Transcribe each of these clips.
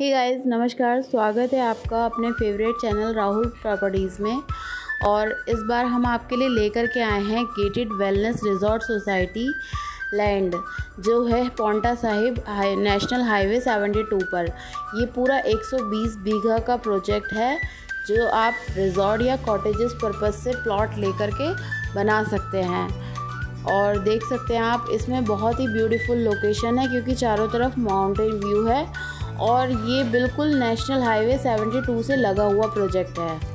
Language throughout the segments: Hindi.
हे गाइस नमस्कार, स्वागत है आपका अपने फेवरेट चैनल राहुल प्रॉपर्टीज़ में। और इस बार हम आपके लिए लेकर के आए हैं gated wellness resort society land जो है Paonta Sahib high national highway 72 पर। ये पूरा 120 बीघा का प्रोजेक्ट है, जो आप रिजॉर्ट या कॉटेजेस पर्पज़ से प्लॉट लेकर के बना सकते हैं। और देख सकते हैं आप, इसमें बहुत ही ब्यूटीफुल लोकेशन है, क्योंकि चारों तरफ़ माउंटेन व्यू है। और ये बिल्कुल नेशनल हाईवे 72 से लगा हुआ प्रोजेक्ट है।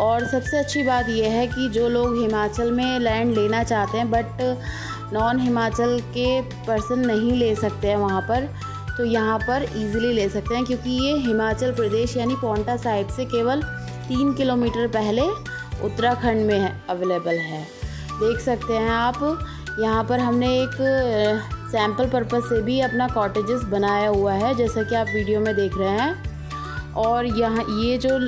और सबसे अच्छी बात यह है कि जो लोग हिमाचल में लैंड लेना चाहते हैं बट नॉन हिमाचल के पर्सन नहीं ले सकते हैं वहाँ पर तो यहाँ पर इजीली ले सकते हैं, क्योंकि ये हिमाचल प्रदेश यानी पोंटा साहिब से केवल तीन किलोमीटर पहले उत्तराखंड में है अवेलेबल है। देख सकते हैं आप, यहाँ पर हमने एक सैंपल पर्पज़ से भी अपना कॉटेजेस बनाया हुआ है जैसा कि आप वीडियो में देख रहे हैं। और यहाँ ये जो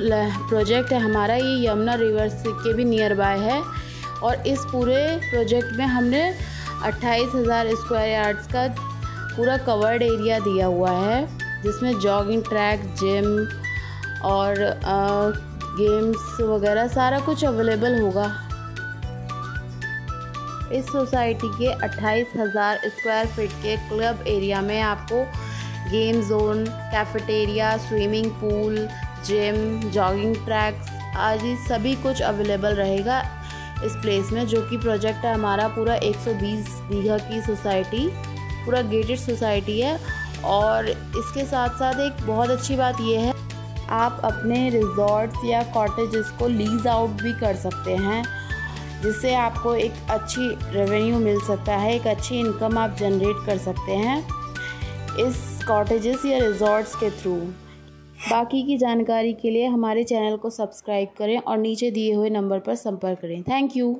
प्रोजेक्ट है हमारा ये यमुना रिवर के भी नियर बाय है। और इस पूरे प्रोजेक्ट में हमने अट्ठाईस हज़ार स्क्वायर यार्ड्स का पूरा कवर्ड एरिया दिया हुआ है जिसमें जॉगिंग ट्रैक जिम और आ, गेम्स वगैरह सारा कुछ अवेलेबल होगा। इस सोसाइटी के अट्ठाईस हज़ार स्क्वायर फीट के क्लब एरिया में आपको game zone, cafeteria, swimming pool, gym, jogging tracks आदि सभी कुछ अवेलेबल रहेगा इस प्लेस में, जो कि प्रोजेक्ट है हमारा पूरा 120 बीघा की सोसाइटी, पूरा गेटेड सोसाइटी है। और इसके साथ साथ एक बहुत अच्छी बात यह है, आप अपने रिजॉर्ट्स या कॉटेजेस को लीज आउट भी कर सकते हैं। जिससे आपको एक अच्छी रेवेन्यू मिल सकता है, एक अच्छी इनकम आप जनरेट कर सकते हैं इस कॉटेजेस या रिजॉर्ट्स के थ्रू बाकी की जानकारी के लिए हमारे चैनल को सब्सक्राइब करें और नीचे दिए हुए नंबर पर संपर्क करें। Thank you